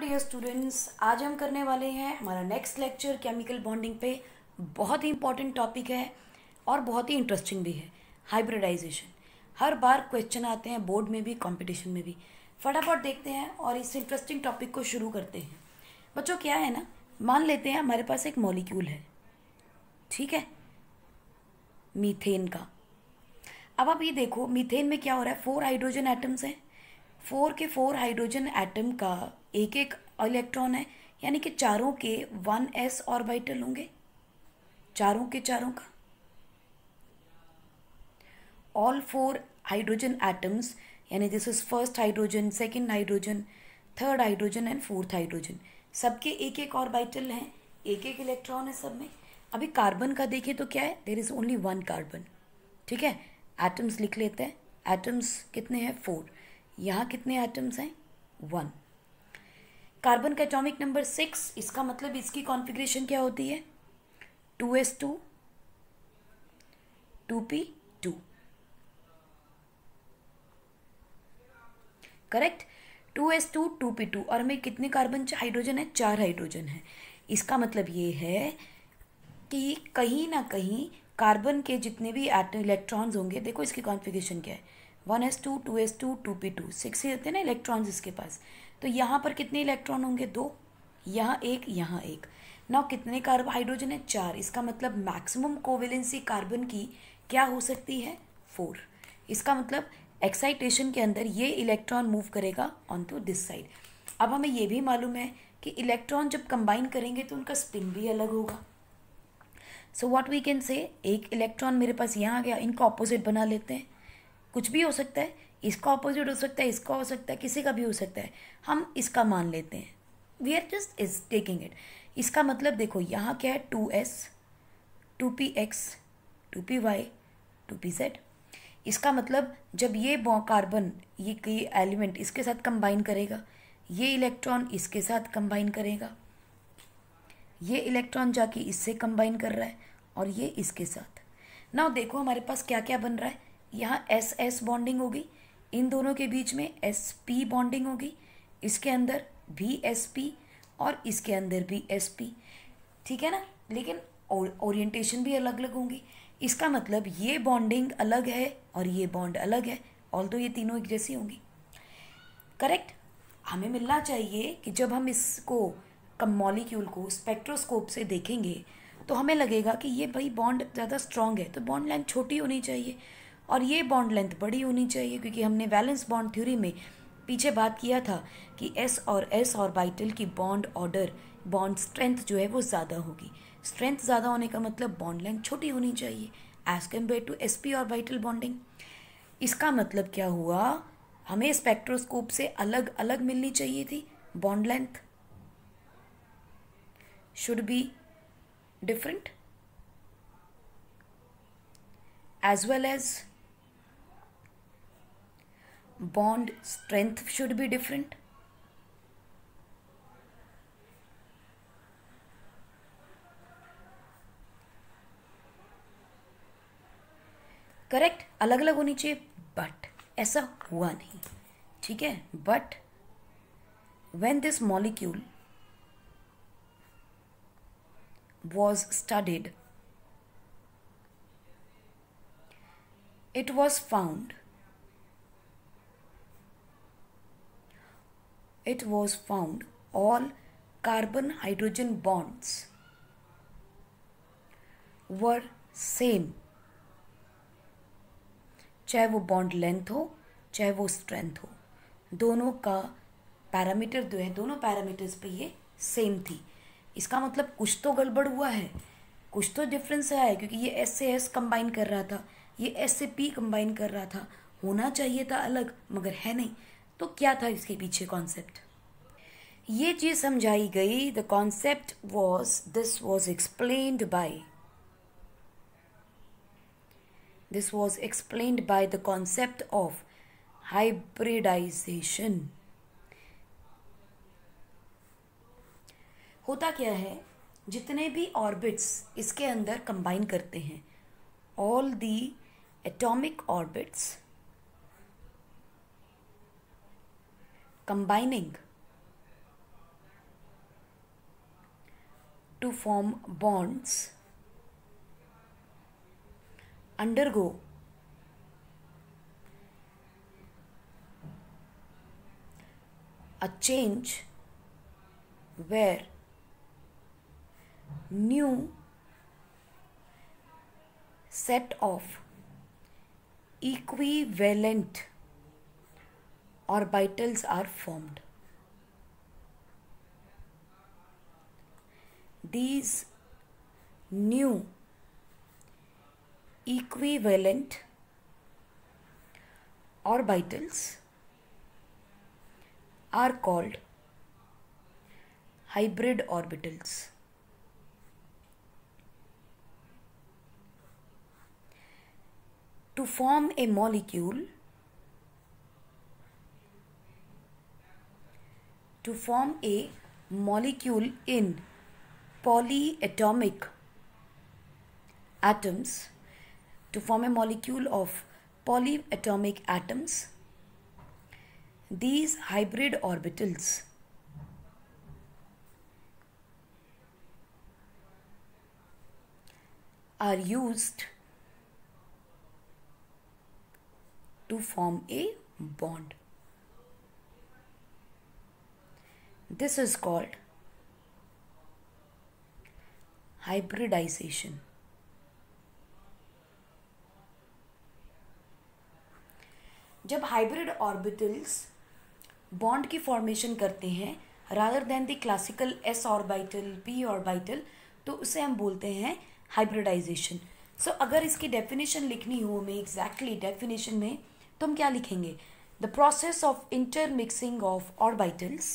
Dear students आज हम करने वाले हैं हमारा नेक्स्ट लेक्चर केमिकल बॉन्डिंग पे। बहुत ही इंपॉर्टेंट टॉपिक है और बहुत ही इंटरेस्टिंग भी है। हाइब्रिडाइजेशन हर बार क्वेश्चन आते हैं बोर्ड में भी कंपटीशन में भी। फटाफट देखते हैं और इस इंटरेस्टिंग टॉपिक को शुरू करते हैं। बच्चों, क्या है ना? मान लेते हैं हमारे पास एक मॉलिक्यूल है। ठीक है? मीथेन का। अब आप ये देखो, मीथेन में क्या हो रहा है? फोर हाइड्रोजन एटम्स हैं। फोर के फोर हाइड्रोजन एटम का एक एक इलेक्ट्रॉन है, यानी कि चारों के वन एस ऑर्बिटल होंगे। चारों के चारों का। ऑल फोर हाइड्रोजन एटम्स यानी this is first hydrogen second hydrogen third hydrogen and fourth hydrogen सबके एक एक ऑर्बिटल हैं। एक एक इलेक्ट्रॉन है सब में। अभी कार्बन का देखें तो क्या है? There is only one carbon ठीक है? एटम्स लिख लेते हैं। एटम्स कितने हैं? फोर यहाँ कितने एटम्स हैं? वन कार्बन का एटॉमिक नंबर सिक्स इसका मतलब इसकी कॉन्फ़िगरेशन क्या होती है? Two s two two p two correct two s two two p two और हमें कितने कार्बन हाइड्रोजन है? चार हाइड्रोजन है। इसका मतलब ये है कि कहीं ना कहीं कार्बन के जितने भी इलेक्ट्रॉन्स होंगे, देखो इसकी कॉन्फ़िगरेशन क्या है। One s two two s two two p two six ही रहते हैं ना इलेक्ट्रॉन्स इसके पास। तो यहाँ पर कितने इलेक्ट्रॉन होंगे? दो। यहाँ एक यहाँ एक। ना कितने कार्ब हाइड्रोजन है? चार। इसका मतलब मैक्सिमम कोवेलेंसी कार्बन की क्या हो सकती है? फोर इसका मतलब एक्साइटेशन के अंदर ये इलेक्ट्रॉन मूव करेगा ऑन टू दिस साइड अब हमें ये भी मालूम है कि इलेक्ट्रॉन जब कंबाइन करेंगे तो उनका स्पिन भी अलग होगा। So what we can say एक इलेक्ट्रॉन मेरे पास यहाँ आ गया। इनका ऑपोजिट बना लेते हैं। कुछ भी हो सकता है। इसका ऑपोजिट हो सकता है, इसका हो सकता है, किसी का भी हो सकता है। हम इसका मान लेते हैं। We are just is taking it इसका मतलब देखो, यहाँ क्या है? Two s two p x two p y two p z इसका मतलब जब ये कार्बन ये कोई एलिमेंट इसके साथ कंबाइन करेगा, ये इलेक्ट्रॉन इसके साथ कंबाइन करेगा। ये इलेक्ट्रॉन जाके इससे कंबाइन कर रहा है और ये इसके साथ। ना देखो हमारे पास क्या क्या बन रहा है। यहाँ एस एस बॉन्डिंग होगी इन दोनों के बीच में एस पी बॉन्डिंग होगी, इसके अंदर भी एस पी और इसके अंदर भी एस पी ठीक है ना? लेकिन ओरिएंटेशन भी अलग अलग होंगी। इसका मतलब ये बॉन्डिंग अलग है और ये बॉन्ड अलग है ऑल तो ये तीनों एक जैसी होंगी। करेक्ट हमें मिलना चाहिए कि जब हम इसको कम मॉलिक्यूल को स्पेक्ट्रोस्कोप से देखेंगे तो हमें लगेगा कि ये भाई बॉन्ड ज़्यादा स्ट्रांग है तो बॉन्ड लेंथ छोटी होनी चाहिए। और ये बॉन्ड लेंथ बड़ी होनी चाहिए, क्योंकि हमने वैलेंस बॉन्ड थ्योरी में पीछे बात किया था कि एस और एस और बाइटल की बॉन्ड ऑर्डर बॉन्ड स्ट्रेंथ जो है वो ज़्यादा होगी। स्ट्रेंथ ज़्यादा होने का मतलब बॉन्ड लेंथ छोटी होनी चाहिए। As compare to s p orbital bonding इसका मतलब क्या हुआ? हमें स्पेक्ट्रोस्कोप से अलग अलग मिलनी चाहिए थी bond length should be different as well as bond strength should be different? Correct अलग अलग होनी चाहिए बट ऐसा हुआ नहीं, ठीक है? But when this molecule was studied it was found it was found all carbon hydrogen bonds were same. चाहे वो बॉन्ड लेंथ हो, चाहे वो स्ट्रेंथ हो, दोनों का पैरामीटर जो है, दोनों पैरामीटर्स पे ये सेम थी। इसका मतलब कुछ तो गड़बड़ हुआ है, कुछ तो डिफरेंस आया है, क्योंकि ये एस से एस कंबाइन कर रहा था, ये एस से पी कंबाइन कर रहा था, होना चाहिए था अलग, मगर है नहीं। तो क्या था इसके पीछे कॉन्सेप्ट ये चीज़ समझाई गई the concept was this was explained by this was explained by the concept of hybridization होता क्या है, जितने भी ऑर्बिट्स इसके अंदर कंबाइन करते हैं all the atomic orbits combining to form bonds undergo a change where new set of equivalent orbitals are formed. These new equivalent orbitals are called hybrid orbitals. To form a molecule, to form a molecule in polyatomic atoms, to form a molecule of polyatomic atoms, these hybrid orbitals are used to form a bond. This is called hybridization. जब hybrid orbitals bond की formation करते हैं rather than the classical s orbital p orbital तो उसे हम बोलते हैं hybridization so अगर इसकी डेफिनेशन लिखनी हो हमें एग्जैक्टली डेफिनेशन में तो हम क्या लिखेंगे the process of intermixing of orbitals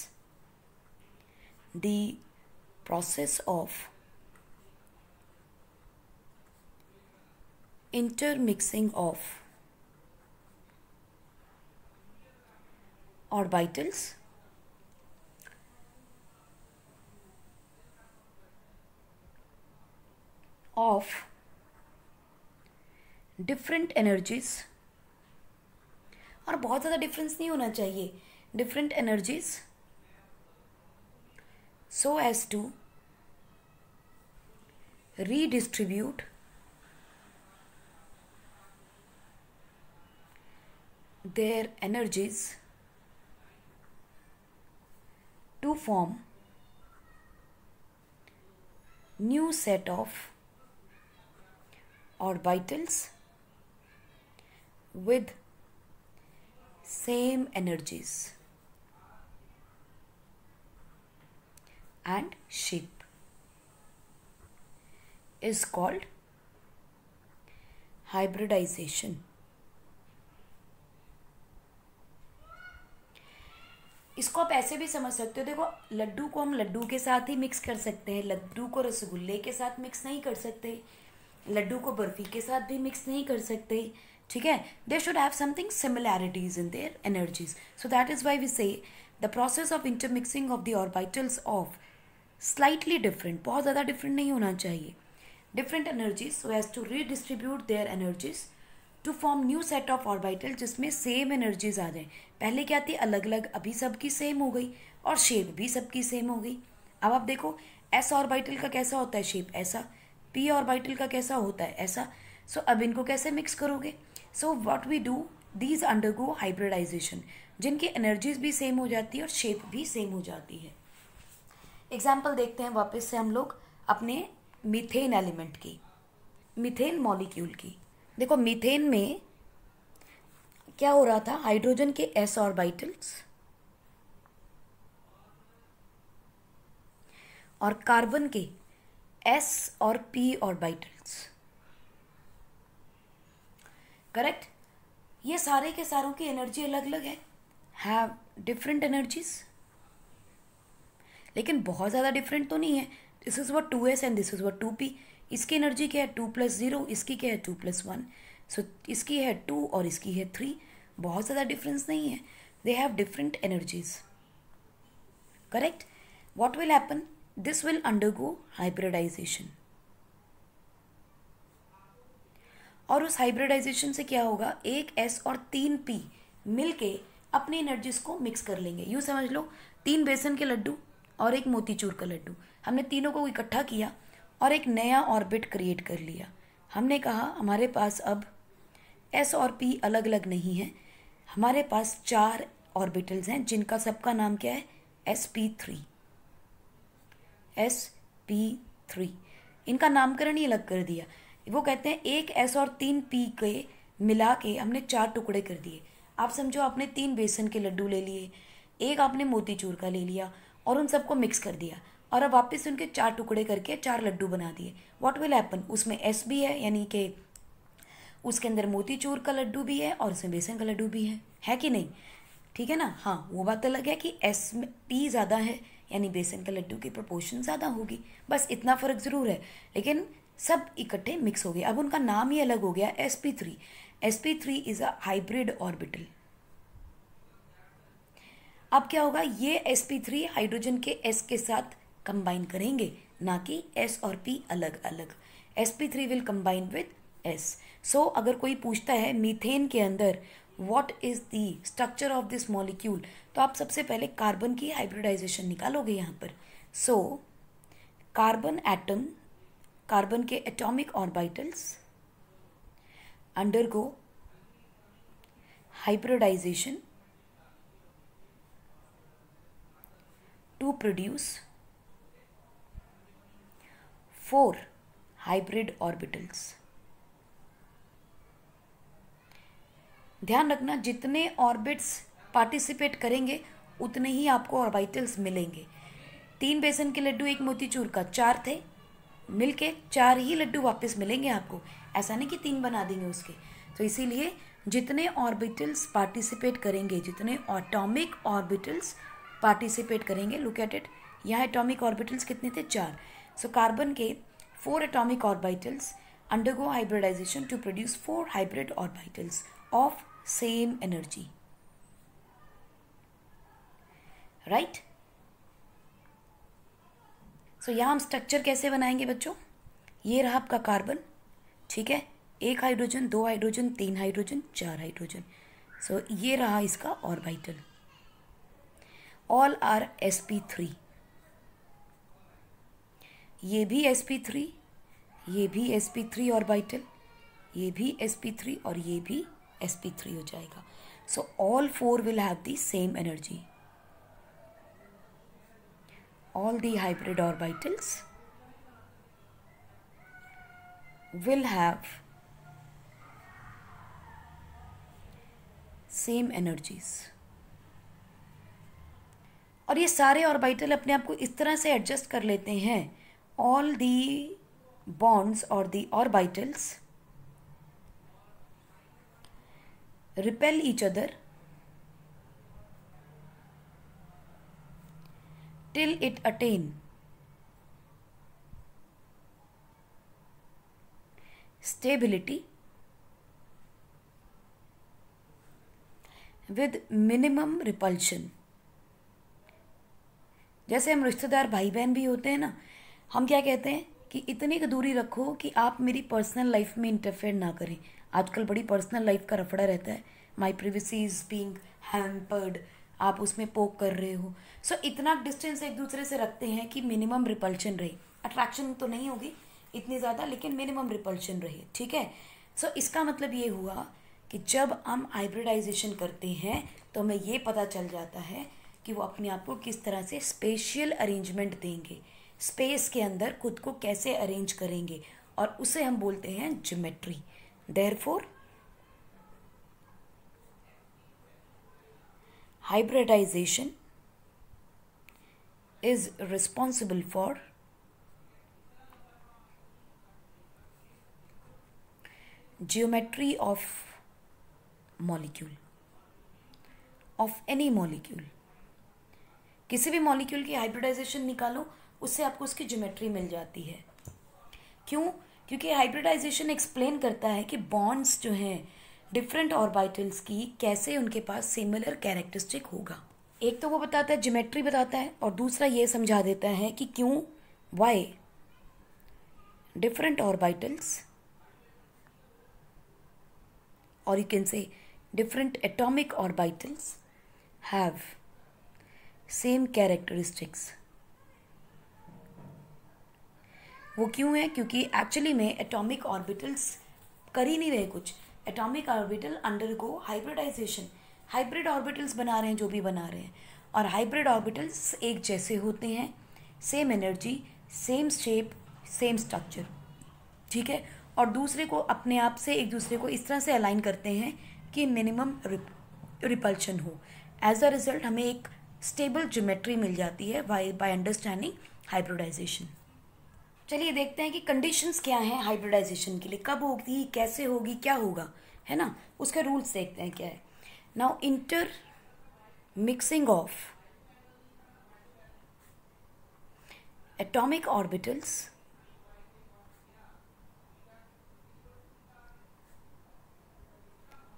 the process of intermixing of orbitals of different energies और बहुत ज़्यादा डिफरेंस नहीं होना चाहिए different energies so as to redistribute their energies to form new set of orbitals with same energies and shape. Is called hybridization इसको आप ऐसे भी समझ सकते हो। देखो, लड्डू को हम लड्डू के साथ ही मिक्स कर सकते हैं। लड्डू को रसगुल्ले के साथ मिक्स नहीं कर सकते। लड्डू को बर्फ़ी के साथ भी मिक्स नहीं कर सकते। ठीक है? They should have something similarities in their energies so that is why we say the process of intermixing of the orbitals of slightly different बहुत ज़्यादा डिफरेंट नहीं होना चाहिए। Different energies so as to redistribute their energies to form new set of orbital जिसमें same energies आ जाए। पहले क्या थी? अलग अलग अभी सबकी सेम हो गई और शेप भी सबकी सेम हो गई। अब आप देखो एस ऑर्बिटल का कैसा होता है शेप ऐसा। पी ऑर्बिटल का कैसा होता है? ऐसा। सो so, अब इनको कैसे मिक्स करोगे? So what we do these undergo hybridization जिनकी एनर्जीज भी सेम हो जाती है और शेप भी सेम हो जाती है। एग्ज़ाम्पल देखते हैं वापस से हम लोग अपने मिथेन एलिमेंट की मिथेन मॉलिक्यूल की। देखो, मीथेन में क्या हो रहा था? हाइड्रोजन के एस ऑर्बिटल्स और कार्बन के एस और पी ऑर्बिटल्स करेक्ट? ये सारे के सारों की एनर्जी अलग अलग है। हैव डिफरेंट एनर्जीज लेकिन बहुत ज़्यादा डिफरेंट तो नहीं है। This is what two s and this is what two p इसकी एनर्जी क्या है? टू प्लस ज़ीरो, इसकी क्या है? Two plus one. सो इसकी है टू और इसकी है थ्री। बहुत ज़्यादा डिफरेंस नहीं है। They have different energies correct what will happen this will undergo hybridization और उस हाइब्रिडाइजेशन से क्या होगा? एक एस और तीन पी मिलके अपनी एनर्जीज को मिक्स कर लेंगे। यूँ समझ लो, तीन बेसन के लड्डू और एक मोतीचूर का लड्डू। हमने तीनों को इकट्ठा किया। और एक नया ऑर्बिट क्रिएट कर लिया। हमने कहा, हमारे पास अब एस और पी अलग अलग नहीं है। हमारे पास चार ऑर्बिटल्स हैं, जिनका सबका नाम क्या है? S p three s p three इनका नामकरण ही अलग कर दिया। वो कहते हैं, एक एस और तीन पी के मिला के हमने चार टुकड़े कर दिए। आप समझो, आपने तीन बेसन के लड्डू ले लिए, एक आपने मोतीचूर का ले लिया और उन सबको मिक्स कर दिया। और अब वापस उनके चार टुकड़े करके चार लड्डू बना दिए। व्हाट विल हैपन उसमें एस भी है, यानी कि उसके अंदर मोतीचूर का लड्डू भी है और उसमें बेसन का लड्डू भी है। है कि नहीं? ठीक है ना? हाँ वो बात अलग है कि एस में पी ज़्यादा है, यानी बेसन का लड्डू की प्रपोर्शन ज़्यादा होगी। बस इतना फ़र्क ज़रूर है, लेकिन सब इकट्ठे मिक्स हो गए। अब उनका नाम ही अलग हो गया s p three s p three is a hybrid orbital अब क्या होगा? ये एस पी थ्री हाइड्रोजन के एस के साथ कंबाइन करेंगे, ना कि एस और पी अलग अलग। S p three will combine with s so अगर कोई पूछता है मीथेन के अंदर what is the structure of this molecule तो आप सबसे पहले कार्बन की हाइब्रिडाइजेशन निकालोगे यहाँ पर। सो कार्बन एटम कार्बन के atomic orbitals undergo hybridization to produce four hybrid orbitals ध्यान रखना, जितने ऑर्बिट्स पार्टिसिपेट करेंगे, उतने ही आपको ऑर्बिटल्स मिलेंगे। तीन बेसन के लड्डू एक मोतीचूर का चार थे। मिलके चार ही लड्डू वापस मिलेंगे आपको। ऐसा नहीं कि तीन बना देंगे उसके। तो इसीलिए जितने ऑर्बिटल्स पार्टिसिपेट करेंगे, जितने ऑटोमिक ऑर्बिटल्स पार्टिसिपेट करेंगे लुक एट इट यहाँ एटॉमिक ऑर्बिटल्स कितने थे? चार। So, कार्बन के four atomic orbitals undergo hybridization to produce four hybrid orbitals of same energy right so यहाँ हम स्ट्रक्चर कैसे बनाएँगे बच्चों? ये रहा आपका कार्बन ठीक है? एक हाइड्रोजन दो हाइड्रोजन तीन हाइड्रोजन चार हाइड्रोजन सो so, ये रहा इसका orbital all are s p three ये भी एस पी थ्री ये भी एस पी थ्री ऑर्बिटल ये भी एस पी थ्री और ये भी sp3 हो जाएगा। So, all four will have the same energy. All the hybrid orbitals will have same energies और ये सारे ऑर्बिटल अपने आप को इस तरह से एडजस्ट कर लेते हैं ऑल दी बॉन्ड्स और the orbitals repel each other till it attain stability with minimum repulsion जैसे हम रिश्तेदार भाई बहन भी होते हैं ना हम क्या कहते हैं कि इतनी दूरी रखो कि आप मेरी पर्सनल लाइफ में इंटरफेयर ना करें। आजकल बड़ी पर्सनल लाइफ का रफड़ा रहता है। My privacy is being hampered आप उसमें पोक कर रहे हो। सो so, इतना डिस्टेंस एक दूसरे से रखते हैं कि मिनिमम रिपल्शन रहे। अट्रैक्शन तो नहीं होगी इतनी ज़्यादा लेकिन मिनिमम रिपल्शन रहे। ठीक है? सो so, इसका मतलब ये हुआ कि जब हम हाइब्रिडाइजेशन करते हैं तो हमें ये पता चल जाता है कि वो अपने आप को किस तरह से स्पेशियल अरेंजमेंट देंगे। स्पेस के अंदर खुद को कैसे अरेंज करेंगे और उसे हम बोलते हैं geometry therefore hybridization is responsible for geometry of molecule of any molecule किसी भी मॉलिक्यूल की हाइब्रिडाइजेशन निकालो उससे आपको उसकी ज्योमेट्री मिल जाती है। क्यों? क्योंकि हाइब्रिडाइजेशन एक्सप्लेन करता है कि बॉन्ड्स जो हैं डिफरेंट ऑर्बिटल्स की कैसे उनके पास सिमिलर कैरेक्टरिस्टिक होगा। एक तो वो बताता है ज्योमेट्री बताता है, और दूसरा ये समझा देता है कि क्यों वाई डिफरेंट ऑर्बिटल्स और you can say different atomic orbitals have same characteristics वो क्यों है? क्योंकि एक्चुअली में एटॉमिक ऑर्बिटल्स कर ही नहीं रहे कुछ। Atomic orbital undergo hybridization hybrid orbitals बना रहे हैं, जो भी बना रहे हैं। और हाइब्रिड ऑर्बिटल्स एक जैसे होते हैं। Same energy same shape same structure ठीक है? और दूसरे को अपने आप से, एक दूसरे को इस तरह से अलाइन करते हैं कि मिनिमम रिपल्शन हो। एज अ रिज़ल्ट हमें एक स्टेबल ज्योमेट्री मिल जाती है बाय बाय अंडरस्टैंडिंग हाइब्रिडाइजेशन चलिए देखते हैं कि कंडीशंस क्या हैं हाइब्रिडाइजेशन के लिए। कब होगी, कैसे होगी, क्या होगा, है ना? उसके रूल्स देखते हैं क्या है। Now intermixing of atomic orbitals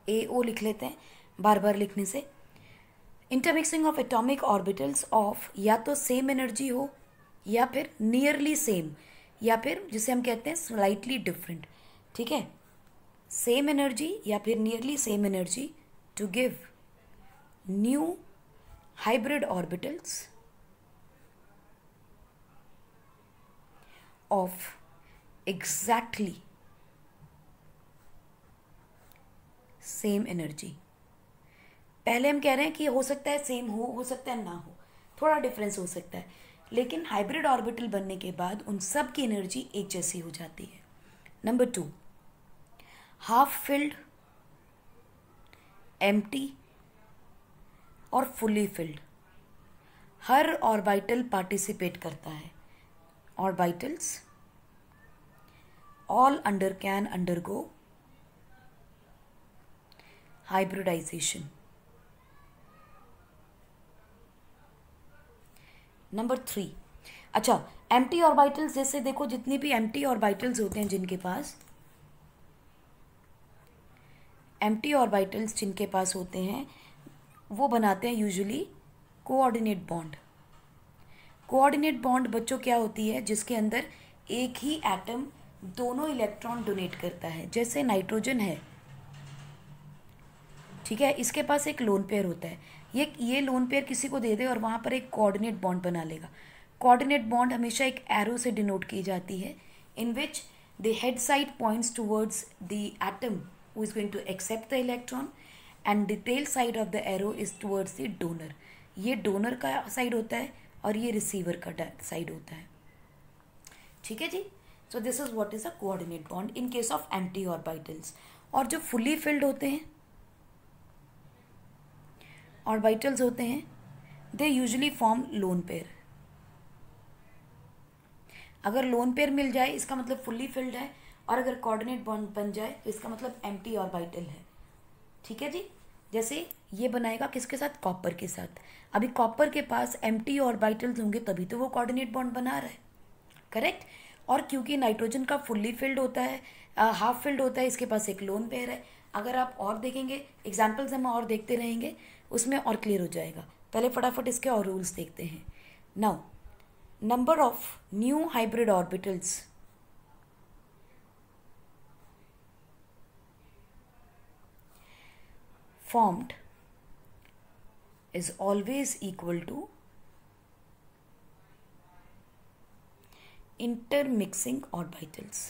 A O लिख लेते हैं बार बार लिखने से। Intermixing of atomic orbitals of या तो सेम एनर्जी हो या फिर नियरली सेम या फिर जिसे हम कहते हैं स्लाइटली डिफरेंट ठीक है? सेम एनर्जी या फिर nearly same energy to give new hybrid orbitals of exactly same energy पहले हम कह रहे हैं कि हो सकता है सेम हो हो सकता है ना हो। थोड़ा डिफरेंस हो सकता है। लेकिन हाइब्रिड ऑर्बिटल बनने के बाद उन सब की एनर्जी एक जैसी हो जाती है। Number two half filled empty और फुली फिल्ड हर ऑर्बिटल पार्टिसिपेट करता है। Orbitals all under can undergo hybridization number three अच्छा एम टी ऑर्बिटल्स जैसे देखो जितनी भी एम टी ऑर्बिटल्स होते हैं जिनके पास एम टी ऑर्बिटल्स जिनके पास होते हैं, वो बनाते हैं usually coordinate bond coordinate bond बच्चों क्या होती है? जिसके अंदर एक ही एटम दोनों इलेक्ट्रॉन डोनेट करता है। जैसे नाइट्रोजन है, ठीक है? इसके पास एक लोन पेयर होता है। ये ये लोन पेयर किसी को दे दे और वहाँ पर एक कोऑर्डिनेट बॉन्ड बना लेगा। कोऑर्डिनेट बॉन्ड हमेशा एक एरो से डिनोट की जाती है in which the head side points towards the atom who is going to accept the electron and the tail side of the arrow is towards the donor ये donor का side होता है और ये रिसीवर का साइड होता है। ठीक है जी? So this is what is a coordinate bond in case of anti orbitals और जो फुली फिल्ड होते हैं ऑर्बिटल्स होते हैं they usually form lone pair अगर लोन पेयर मिल जाए, इसका मतलब फुल्ली फिल्ड है, और अगर कोऑर्डिनेट बॉन्ड बन जाए तो इसका मतलब एम्प्टी ऑर्बिटल है। ठीक है जी? जैसे ये बनाएगा किसके साथ? कॉपर के साथ। अभी कॉपर के पास एम्प्टी ऑर्बिटल्स होंगे, तभी तो वो कोऑर्डिनेट बॉन्ड बना रहा है। करेक्ट और क्योंकि नाइट्रोजन का फुल्ली फिल्ड होता है हाफ़ फिल्ड होता है, इसके पास एक लोन पेयर है। अगर आप और देखेंगे एग्जाम्पल्स हम और देखते रहेंगे उसमें और क्लियर हो जाएगा। पहले फटाफट इसके और रूल्स देखते हैं। Now number of new hybrid orbitals formed is always equal to intermixing orbitals.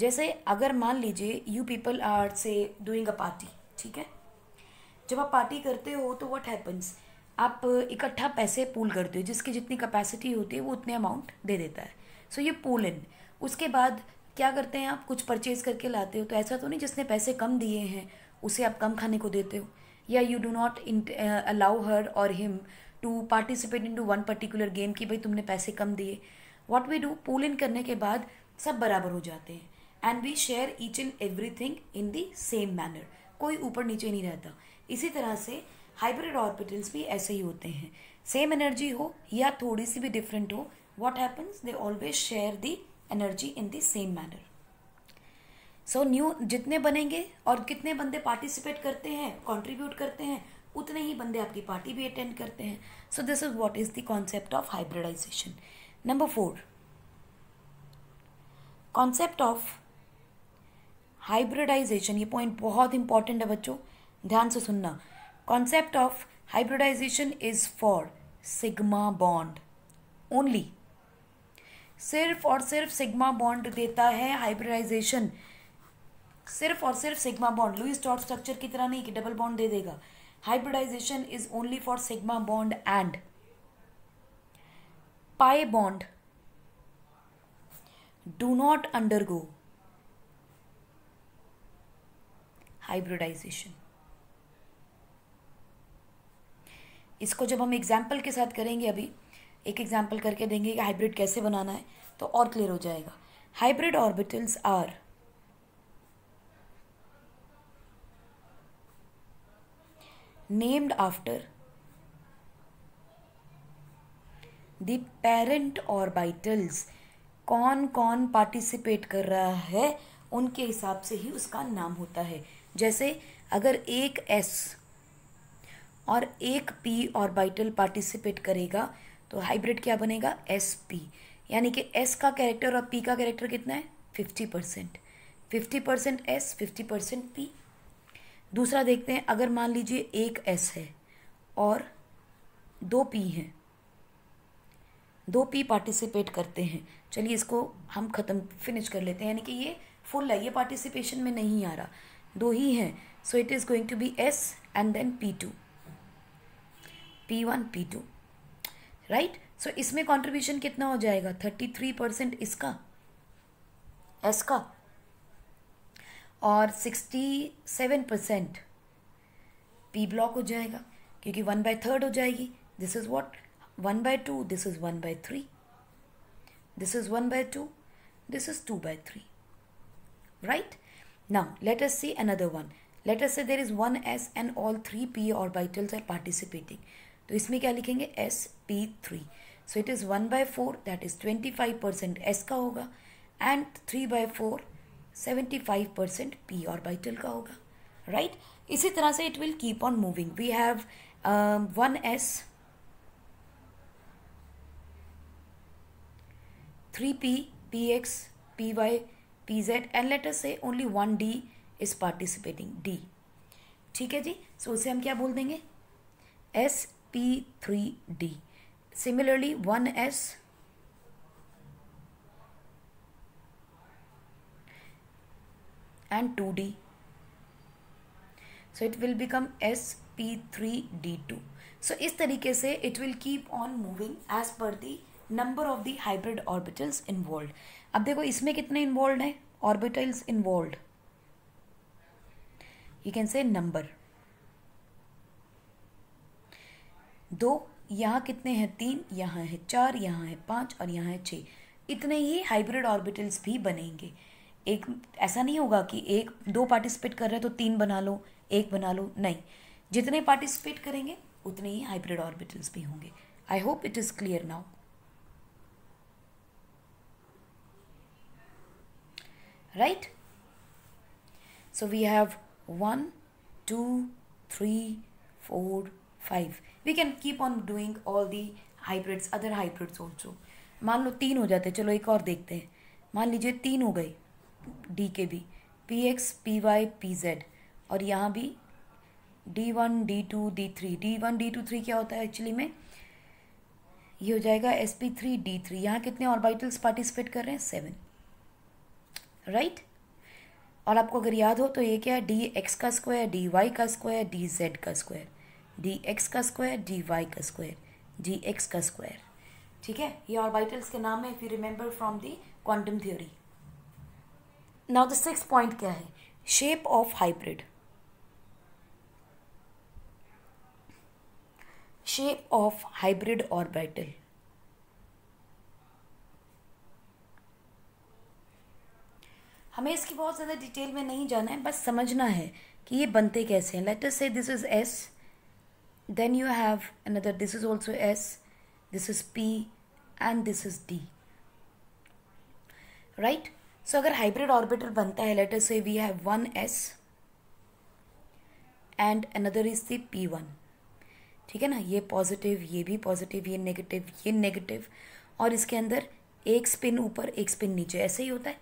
जैसे अगर मान लीजिए you people are say doing a party ठीक है? जब आप पार्टी करते हो तो व्हाट हैपन्स आप इकट्ठा पैसे पूल करते हो जिसकी जितनी कैपेसिटी होती है वो उतने अमाउंट दे देता है। सो so, ये पूल इन उसके बाद क्या करते हैं आप? कुछ परचेज करके लाते हो तो ऐसा तो नहीं जिसने पैसे कम दिए हैं उसे आप कम खाने को देते हो। या you do not allow her or him to participate into one particular game कि भाई तुमने पैसे कम दिए। What we do pool in करने के बाद सब बराबर हो जाते हैं। And we share each and everything in the same manner कोई ऊपर नीचे नहीं रहता। इसी तरह से हाइब्रिड ऑर्बिटल्स भी ऐसे ही होते हैं। सेम एनर्जी हो या थोड़ी सी भी डिफरेंट हो what happens they always share the energy in the same manner so new जितने बनेंगे और कितने बंदे पार्टिसिपेट करते हैं कॉन्ट्रीब्यूट करते हैं, उतने ही बंदे आपकी पार्टी भी अटेंड करते हैं। So this is what is the concept of hybridization number four concept of hybridization ये पॉइंट बहुत इंपॉर्टेंट है बच्चों, ध्यान से सुनना। Concept of hybridization is for sigma bond only सिर्फ़ और सिर्फ़ सिग्मा बॉन्ड देता है हाइब्रिडाइजेशन सिर्फ़ और सिर्फ़ sigma bond Lewis dot structure की तरह नहीं कि डबल बॉन्ड दे देगा। Hybridization is only for sigma bond and pi bond do not undergo hybridization इसको जब हम एग्ज़ाम्पल के साथ करेंगे अभी, एक एग्ज़ाम्पल करके देंगे कि हाइब्रिड कैसे बनाना है तो और क्लियर हो जाएगा। Hybrid orbitals are named after the parent orbitals कौन कौन पार्टिसिपेट कर रहा है, उनके हिसाब से ही उसका नाम होता है। जैसे अगर एक एस और एक पी ऑर्बिटल पार्टिसिपेट करेगा तो हाइब्रिड क्या बनेगा? एस पी यानी कि एस का कैरेक्टर और पी का कैरेक्टर कितना है? Fifty percent fifty percent s fifty percent p दूसरा देखते हैं, अगर मान लीजिए एक एस है और दो पी हैं, दो पी पार्टिसिपेट करते हैं। चलिए इसको हम ख़त्म फिनिश कर लेते हैं। यानी कि ये फुल है, ये पार्टिसिपेशन में नहीं आ रहा। दो ही हैं। So it is going to be s and then p two p one p two right so इसमें कॉन्ट्रीब्यूशन कितना हो जाएगा? थर्टी थ्री परसेंट इसका। एस का। और sixty seven percent p block हो जाएगा, क्योंकि वन बाय थर्ड हो जाएगी। This is what one by two this is one by three this is one by two this is two by three right? Now, let us see another one. Let us say there is one s and all three p orbitals are participating. तो इसमें क्या लिखेंगे? S p three so it is one by four that is twenty five percent s का होगा and three by four seventy five percent p orbital का होगा. Right right? इसी तरह से it will keep on moving we have one s three p p x p y pz and let us say only one d is participating d. ठीक है जी? So so, उसे हम क्या बोल देंगे? S p three d similarly one s and two d so it will become s p three d two so इस तरीके से it will keep on moving as per the number of the hybrid orbitals in अब देखो, इसमें कितने involve हैं? Orbitals involve you can say number दो, यहाँ कितने हैं? तीन, यहाँ है चार, यहाँ है पाँच और यहाँ है छः। इतने ही हाइब्रिड ऑर्बिटल्स भी बनेंगे। एक, ऐसा नहीं होगा कि एक, दो पार्टिसिपेट कर रहे हैं तो तीन बना लो, एक बना लो, नहीं। जितने पार्टिसिपेट करेंगे, उतने ही हाइब्रिड ऑर्बिटल्स भी होंगे। I hope it is clear now right? So, we have one, two, three, four, five. We can keep on doing all the hybrids, other hybrids also. मान लो तीन हो जाते चलो एक और देखते हैं। मान लीजिए तीन हो गए डी के भी। P x p y p z और यहाँ भी d one d two d three d one d two three क्या होता है एक्चुअली में? ये हो जाएगा s p three d three यहाँ कितने ऑर्बिटल्स पार्टिसिपेट कर रहे हैं? Seven right? और आपको अगर याद हो तो ये क्या है? डी एक्स का स्क्वायर डी वाई का स्क्वायर डी जेड का स्क्वायर डी एक्स का स्क्वायर डी वाई का स्क्वायर डी एक्स का स्क्वायर ठीक है? ये और ऑर्बिटल्स के नाम है if you remember from the quantum theory now the six point क्या है? Shape of hybrid shape of hybrid orbital हमें इसकी बहुत ज़्यादा डिटेल में नहीं जाना है, बस समझना है कि ये बनते कैसे हैं। Let us say this is s then you have another this is also s this is p and this is d right so अगर हाइब्रिड ऑर्बिटल बनता है let us say we have one s and another is the p one ठीक है ना? ये positive ये भी positive ये नेगेटिव ये नेगेटिव और इसके अंदर एक स्पिन ऊपर, एक स्पिन नीचे, ऐसे ही होता है।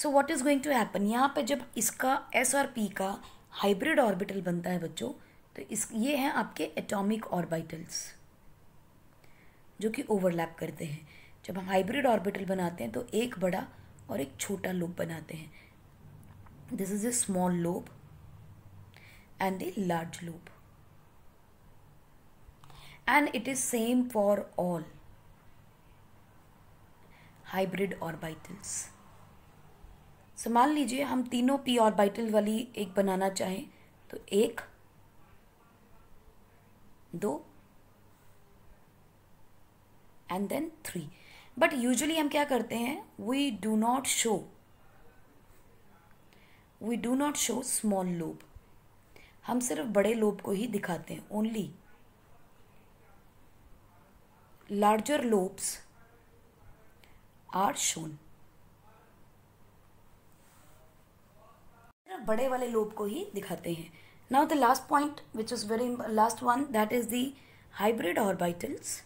So what is going to happen यहाँ पे जब इसका एस और पी का हाइब्रिड ऑर्बिटल बनता है बच्चों तो इस, ये हैं आपके एटॉमिक ऑर्बिटल्स जो कि ओवरलैप करते हैं। जब हम हाइब्रिड ऑर्बिटल बनाते हैं तो एक बड़ा और एक छोटा लोब बनाते हैं। This is a small lobe and a large lobe and it is same for all hybrid orbitals so मान लीजिए, हम तीनों पी ऑर्बिटल वाली एक बनाना चाहें तो एक, दो and then three but usually हम क्या करते हैं we do not show we do not show small lobe हम सिर्फ़ बड़े लोब को ही दिखाते हैं only larger lobes are shown बड़े वाले लोब को ही दिखाते हैं। Now the last point which is very last one that is the hybrid और orbitals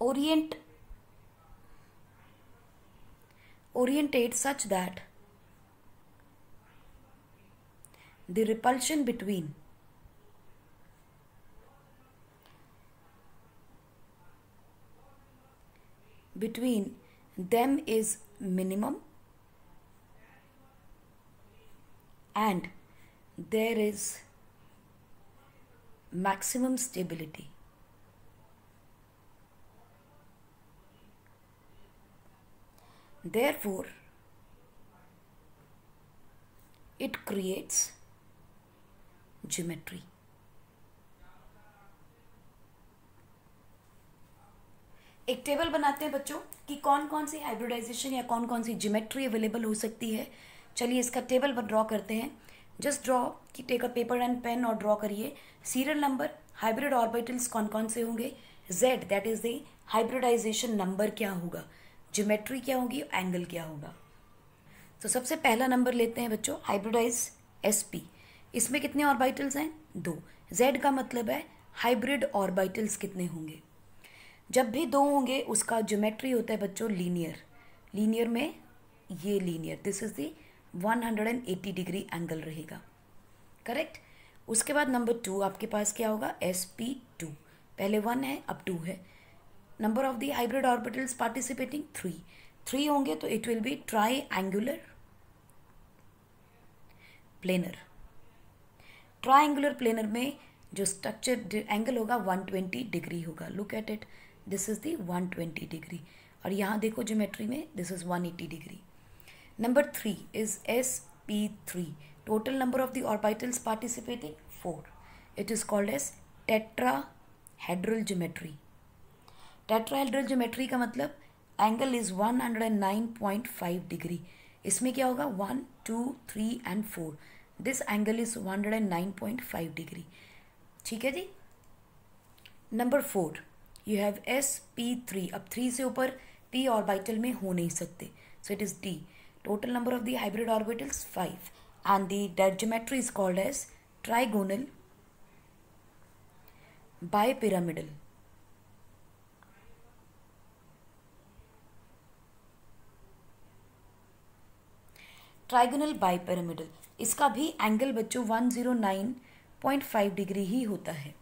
orient oriented such that the repulsion between between them is minimum and there is maximum stability Therefore, it creates geometry. एक table बनाते हैं बच्चों कि कौन कौन सी hybridisation या कौन कौन सी जिमेट्री अवेलेबल हो सकती है। चलिए इसका टेबल ड्रॉ करते हैं। जस्ट ड्रॉ कि take a paper and pen और ड्रॉ करिए। सीरियल नंबर हाइब्रिड ऑर्बिटल्स कौन कौन से होंगे? Z that is the hybridization number क्या होगा? ज्योमेट्री क्या होगी? एंगल क्या होगा? तो सबसे पहला नंबर लेते हैं बच्चों हाइब्रिडाइज एस पी इसमें कितने ऑर्बिटल्स हैं? दो। जेड का मतलब है हाइब्रिड ऑर्बिटल्स कितने होंगे? जब भी दो होंगे, उसका ज्योमेट्री होता है बच्चों लीनियर लीनियर में ये linear this is the 180 degree angle रहेगा. करेक्ट उसके बाद नंबर टू आपके पास क्या होगा? एस पी टू पहले वन है, अब टू है. Number of the hybrid orbitals participating three three होंगे तो it will be triangular planar triangular planar में जो स्ट्रक्चर एंगल होगा 120 डिग्री होगा. Look at it this is the 120 degree और यहाँ देखो ज्योमेट्री में this is 180 degree number three is s p three total number of the orbitals participating four it is called as tetrahedral geometry tetrahedral geometry का मतलब angle is 109.5 degree इसमें क्या होगा? One two three and four this angle is 109.5 degree ठीक है जी? Number four you have s p three अब three से ऊपर पी ऑर्बिटल में हो नहीं सकते। So it is the total number of the hybrid orbitals five the geometry is called as trigonal bipyramidal trigonal bipyramidal इसका भी एंगल बच्चों 109.5 डिग्री ही होता है।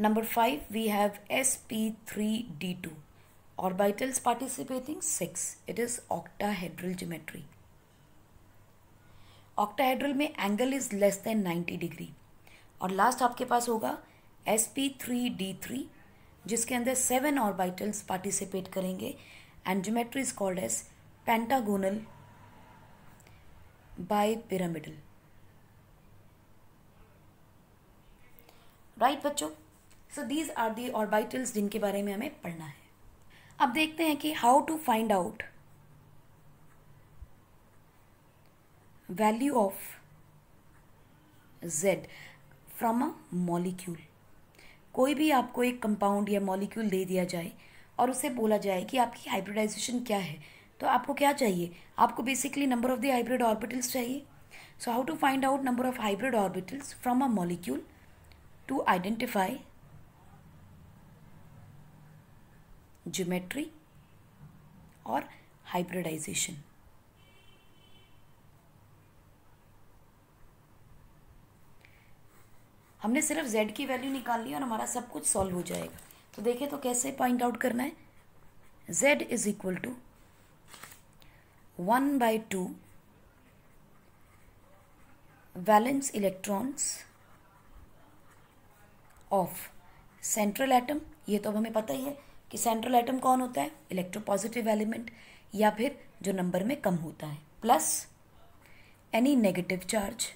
Number five we have s p three d two orbitals participating six octahedral में angle is less than 90 degree और last आपके पास होगा s p three d three जिसके अंदर सेवन ऑर्बिटल्स पार्टिसिपेट करेंगे. And geometry is called as pentagonal bi bipyramidal right बच्चों? So these are the orbitals जिनके बारे में हमें पढ़ना है। अब देखते हैं कि how to find out value of Z from a molecule कोई भी आपको एक कंपाउंड या मॉलिक्यूल दे दिया जाए और उसे बोला जाए कि आपकी हाइब्रिडाइजेशन क्या है तो आपको क्या चाहिए? आपको basically number of the hybrid orbitals चाहिए। So how to find out number of hybrid orbitals from a molecule to identify geometry और हाइब्रिडाइजेशन हमने सिर्फ़ जेड की वैल्यू निकाल ली और हमारा सब कुछ सॉल्व हो जाएगा। तो देखें तो कैसे पॉइंट आउट करना है? Z is equal to one by two valence electrons of central atom ये तो अब हमें पता ही है। कि सेंट्रल एटम कौन होता है? इलेक्ट्रोपॉजिटिव एलिमेंट या फिर जो नंबर में कम होता है। Plus any negative charge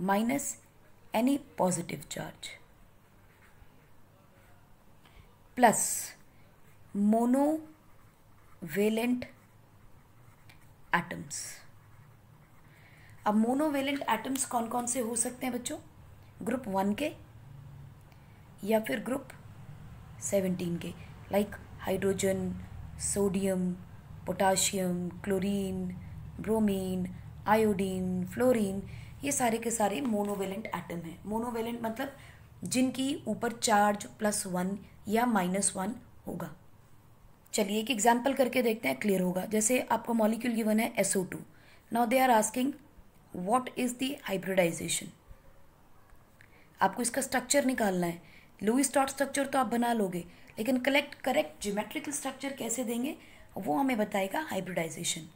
minus any positive charge plus monovalent atoms अब मोनोवेलेंट एटम्स कौन कौन से हो सकते हैं बच्चों? ग्रुप वन के, या फिर ग्रुप सेवनटीन के like hydrogen sodium potassium chlorine bromine iodine fluorine ये सारे के सारे मोनोवेलेंट एटम हैं। मोनोवेलेंट मतलब जिनकी ऊपर चार्ज प्लस वन या माइनस वन होगा। चलिए एक एग्ज़ाम्पल करके देखते हैं क्लियर होगा। जैसे आपको मॉलिक्यूल गिवन है SO two now they are asking what is the hybridization आपको इसका स्ट्रक्चर निकालना है। लुई स्टॉट स्ट्रक्चर तो आप बना लोगे, लेकिन कलेक्ट करेक्ट ज्योमेट्रिकल स्ट्रक्चर कैसे देंगे, वो हमें बताएगा हाइब्रिडाइजेशन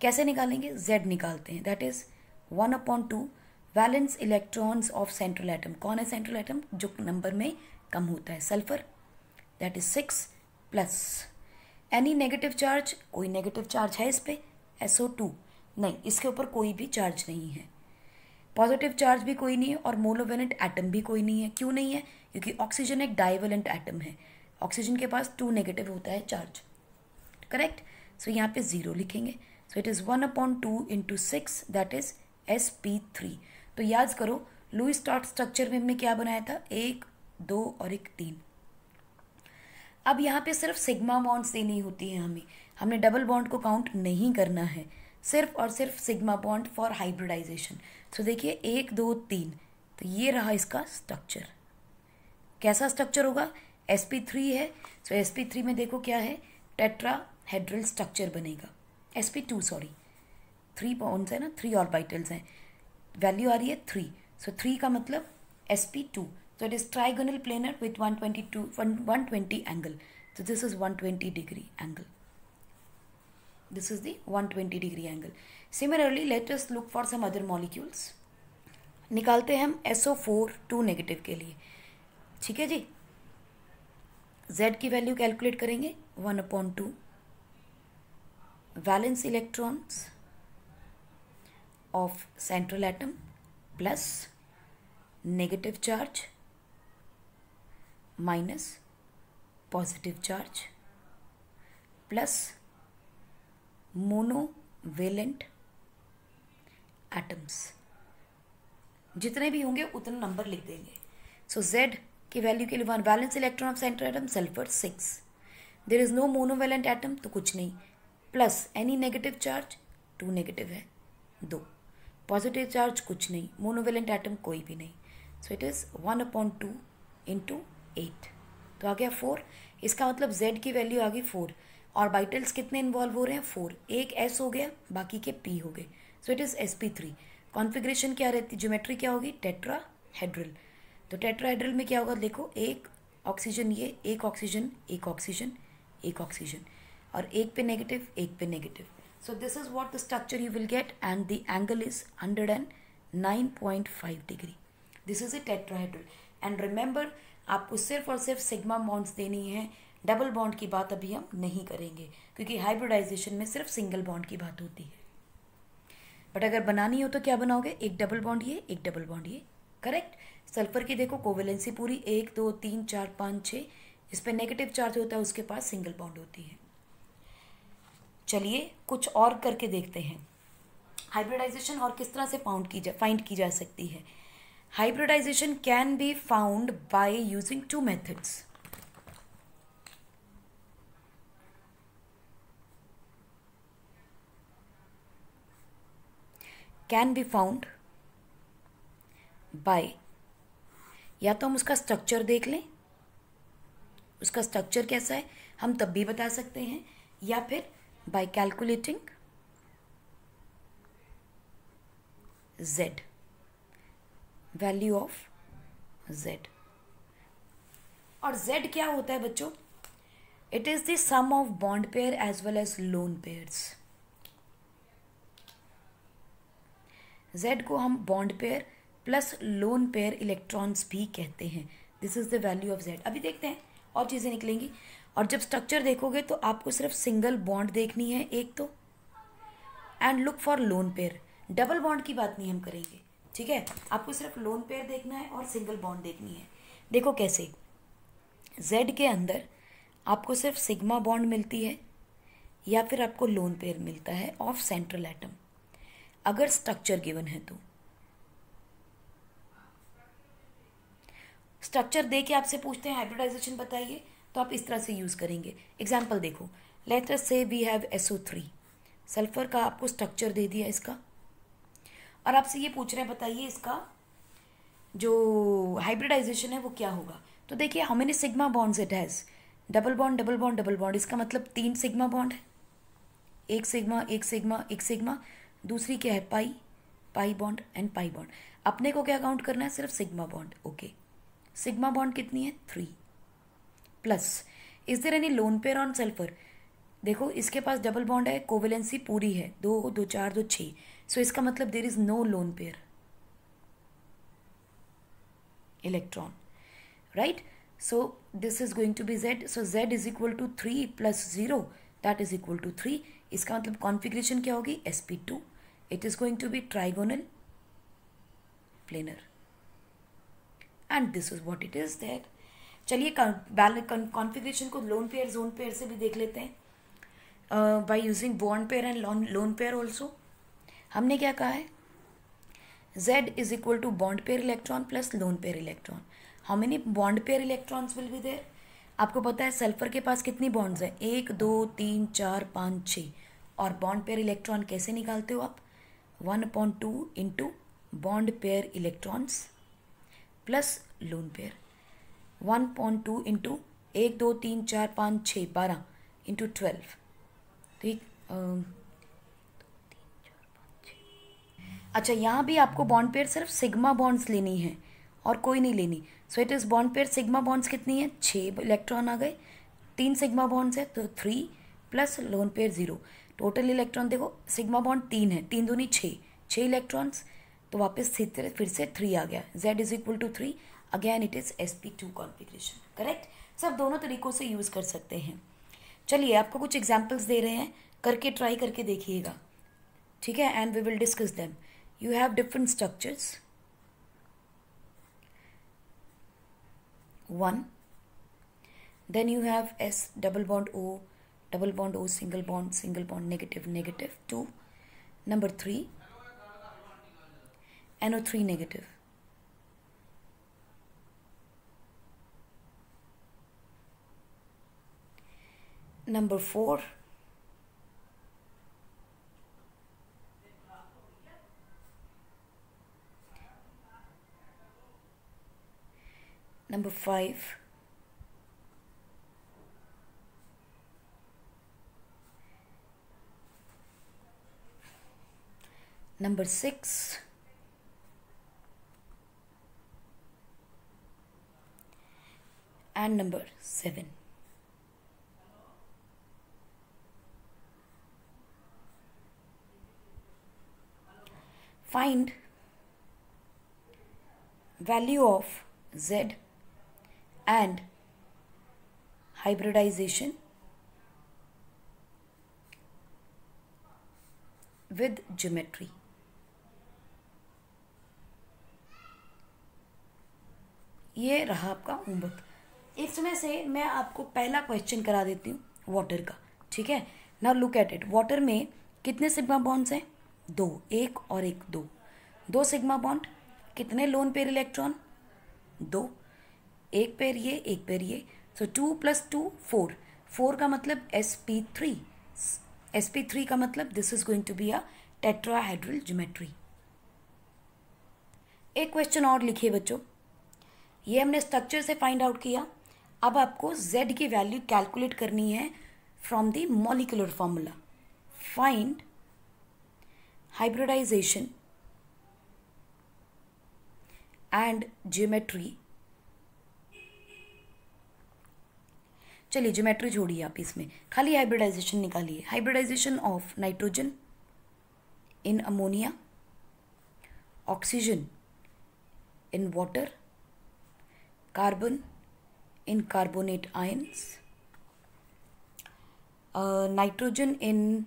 कैसे निकालेंगे? जेड निकालते हैं. That is one upon two valence electrons of central atom कौन है सेंट्रल एटम जो नंबर में कम होता है sulphur that is six plus any negative charge कोई नेगेटिव चार्ज है इस पर एस ओ टू नहीं, इसके ऊपर कोई भी चार्ज नहीं है. पॉजिटिव चार्ज भी कोई नहीं है और मोलोवेलेंट एटम भी कोई नहीं है. क्यों नहीं है? क्योंकि ऑक्सीजन एक डाइवेलेंट एटम है। ऑक्सीजन के पास टू नेगेटिव होता है चार्ज करेक्ट सो यहाँ पे ज़ीरो लिखेंगे। So it is one upon two into six that is s p three तो याद करो लुई स्टॉट स्ट्रक्चर में हमने क्या बनाया था? एक, दो और एक तीन। अब यहाँ पे सिर्फ़ सिग्मा बॉन्ड्स देनी होती है हमें। हमने डबल बॉन्ड को काउंट नहीं करना है। सिर्फ़ और सिर्फ़ sigma bond for hybridization so देखिए, एक, दो, तीन। तो ये रहा इसका स्ट्रक्चर कैसा स्ट्रक्चर होगा? एस पी थ्री है। सो एस पी थ्री में देखो क्या है? टेट्रा हेड्रल स्ट्रक्चर बनेगा। S p two sorry three Pond's है ना? थ्री और बाइटल्स हैं। वैल्यू आ रही है थ्री सो थ्री का मतलब s p two so it is trigonal planar with one twenty two one one twenty angle so this is one twenty degree angle this is the one twenty degree angle similarly latest look for some other molecules निकालते हैं हम S O four two negative के लिए। ठीक है जी? Z की value calculate करेंगे one upon two valence electrons of central atom plus negative charge minus positive charge plus monovalent atoms जितने भी होंगे उतना नंबर लिख देंगे। सो so, Z की वैल्यू के लिए one valence electron of center atom sulphur six there is no monovalent atom तो कुछ नहीं. Plus any negative charge two negative है. दो. पॉजिटिव चार्ज कुछ नहीं. मोनोवेलेंट एटम कोई भी नहीं. So it is one upon two into eight तो आ गया फोर इसका मतलब जेड की वैल्यू आ गई फोर और बाइटल्स कितने इन्वॉल्व हो रहे हैं? फोर एक एस हो गया, बाकी के पी हो गए. So it is s p three configuration क्या रहती? ज्योमेट्री क्या होगी? टेट्रा हेड्रल तो टेट्रा हेड्रल में क्या होगा? देखो, एक ऑक्सीजन ये, एक ऑक्सीजन एक ऑक्सीजन एक ऑक्सीजन और एक पे नेगेटिव एक पे negative so this is what the structure you will get and the angle is hundred and nine point five degree this is a tetrahedral and remember आपको सिर्फ़ और सिर्फ़ सिग्मा बॉन्ड्स देनी है. डबल बॉन्ड की बात अभी हम नहीं करेंगे, क्योंकि हाइब्रिडाइजेशन में सिर्फ़ सिंगल बॉन्ड की बात होती है. बट अगर बनानी हो तो क्या बनाओगे? एक डबल बॉन्ड ये, एक डबल बॉन्ड ये. करेक्ट सल्फ़र की देखो कोवेलेंसी पूरी एक, दो, तीन, चार, पाँच छः इस पर नेगेटिव चार्ज होता है, उसके पास सिंगल बॉन्ड होती है। चलिए, कुछ और करके देखते हैं। हाइब्रिडाइजेशन और किस तरह से फाउंड की जा फाइंड की जा सकती है? Hybridisation can be found by using two methods can be found by या तो हम उसका स्ट्रक्चर देख लें। उसका स्ट्रक्चर कैसा है, हम तब भी बता सकते हैं। या फिर by calculating z value of z. और z क्या होता है बच्चों? It is the sum of bond pair as well as lone pairs z को हम bond pair plus lone pair electrons भी कहते हैं। This is the value of Z अभी देखते हैं, और चीज़ें निकलेंगी। और जब स्ट्रक्चर देखोगे तो आपको सिर्फ़ सिंगल बॉन्ड देखनी है, एक तो। And look for lone pair double bond की बात नहीं हम करेंगे, ठीक है? आपको सिर्फ़ लोन पेयर देखना है और सिंगल बॉन्ड देखनी है। देखो कैसे। जेड के अंदर आपको सिर्फ़ सिग्मा बॉन्ड मिलती है, या फिर आपको लोन पेयर मिलता है ऑफ़ सेंट्रल एटम अगर स्ट्रक्चर गिवन है तो। स्ट्रक्चर दे के आपसे पूछते हैं हाइब्रिडाइजेशन बताइए तो आप इस तरह से यूज़ करेंगे। एग्ज़ाम्पल देखो let us say we have SO three sulphur का आपको स्ट्रक्चर दे दिया इसका। और आपसे ये पूछ रहे हैं, बताइए इसका जो हाइब्रिडाइजेशन है वो क्या होगा? तो देखिए how many sigma bonds it has double bond double bond double bond इसका मतलब तीन सिग्मा बॉन्ड है। एक सिग्मा एक सिग्मा एक सिग्मा दूसरी क्या है? Pi pi bond and pi bond अपने को क्या काउंट करना है? सिर्फ़ sigma bond okay sigma bond कितनी है? Three plus is there any lone pair on sulphur देखो, इसके पास डबल बॉन्ड है कोवेलेंसी पूरी है। दो दो, चार, दो छः सो इसका मतलब there is no lone pair electron right so, this is going to be z. So, z is equal to 3 plus 0 that is equal to 3 इसका मतलब कॉन्फ़िगरेशन क्या होगी? Sp2 it is going to be trigonal planar. And this is what it is there चलिए configuration को lone pair zone pair से भी देख लेते हैं। By using bond pair and lone lone pair also हमने क्या कहा है? Z is equal to bond pair electron plus lone pair electron how many bond pair electrons will be there आपको पता है सल्फ़र के पास कितनी बॉन्ड्स हैं? एक, दो, तीन, चार, पाँच छः और बॉन्ड पेयर इलेक्ट्रॉन कैसे निकालते हो आप? One point two into bond pair electrons plus lone pair. One point two into एक, दो, तीन, चार, पाँच, छः, बारह इंटू ट्वेल्व। ठीक अच्छा यहाँ भी आपको बॉन्ड पेयर सिर्फ़ सिग्मा बॉन्ड्स लेनी है और कोई नहीं लेनी। So it is bond pair sigma bonds कितनी है? छः इलेक्ट्रॉन आ गए। तीन सिग्मा बॉन्ड्स है तो three plus lone pair zero total electron देखो सिग्मा बॉन्ड तीन है, तीन दूनी छः। छः इलेक्ट्रॉन्स तो वापस फिर से थ्री आ गया। Z is equal to three again it is S P two configuration correct सब दोनों तरीक़ों से यूज़ कर सकते हैं। चलिए, आपको कुछ एग्जाम्पल्स दे रहे हैं। करके ट्राई करके देखिएगा। ठीक है? And we will discuss them you have different structures one then you have s, double bond o, double bond o, single bond single bond, negative negative. 2 number 3 NO3 negative number 4 Number five. Number six. And number seven. Find value of z and hybridization with geometry. ये रहा आपका homework इसमें से मैं आपको पहला question करा देती हूँ वाटर का, ठीक है? ना लुक एट इट वाटर में कितने सिग्मा बॉन्ड्स हैं? दो, एक और एक दो। दो सिग्मा बॉन्ड कितने लोन पेयर इलेक्ट्रॉन दो। एक पेयर ये, एक पेयर ये। So two plus two four four का मतलब S P three S P three का मतलब this is going to be a tetrahedral geometry एक क्वेश्चन और लिखिए बच्चों। ये हमने स्ट्रक्चर से फाइंड आउट किया। अब आपको z की वैल्यू कैलकुलेट करनी है from the molecular formula find hybridisation and geometry चलिए ज्योमेट्री छोड़िए आप इसमें। खाली हाइब्रिडाइजेशन निकालिए। Hybridisation of nitrogen in ammonia oxygen in water carbon in carbonate ions, uh, nitrogen in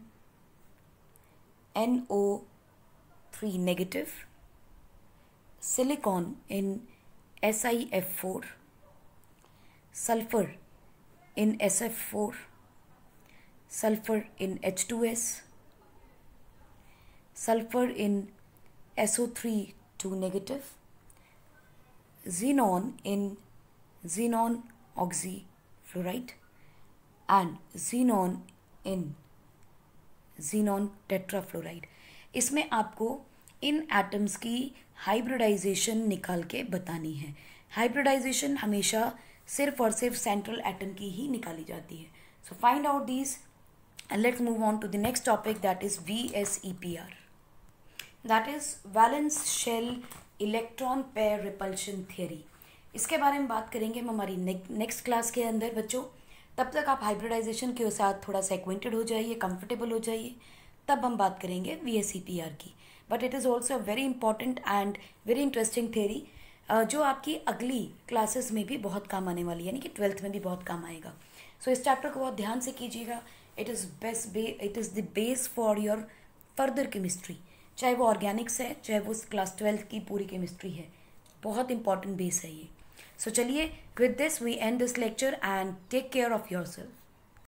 NO3 negative, silicon in SiF4, sulfur in SF4, sulfur in H2S, sulfur in SO3 2 negative, xenon in xenon oxyfluoride and xenon in xenon tetrafluoride इसमें आपको इन atoms की hybridization निकाल के बतानी है। Hybridization हमेशा सिर्फ़ और सिर्फ़ सेंट्रल एटम की ही निकाली जाती है। So find out these let's move on to the next topic that is V S E P R that is valence shell electron pair repulsion theory इसके बारे में बात करेंगे हम हमारी नेक्स्ट क्लास के अंदर बच्चों। तब तक आप हाइब्रिडाइजेशन के साथ थोड़ा सा एक्वेंटेड हो जाइए कंफर्टेबल हो जाइए। तब हम बात करेंगे V S C P R की। But it is also very important and very interesting theory जो आपकी अगली क्लासेस में भी बहुत काम आने वाली है। यानी कि ट्वेल्थ में भी बहुत काम आएगा। सो so, इस चैप्टर को बहुत ध्यान से कीजिएगा। It is best be it is the base for your further chemistry चाहे वो ऑर्गेनिक्स है चाहे वो क्लास ट्वेल्थ की पूरी केमिस्ट्री है। बहुत इंपॉर्टेंट बेस है ये। So chaliye, with this we end this lecture and take care of yourself.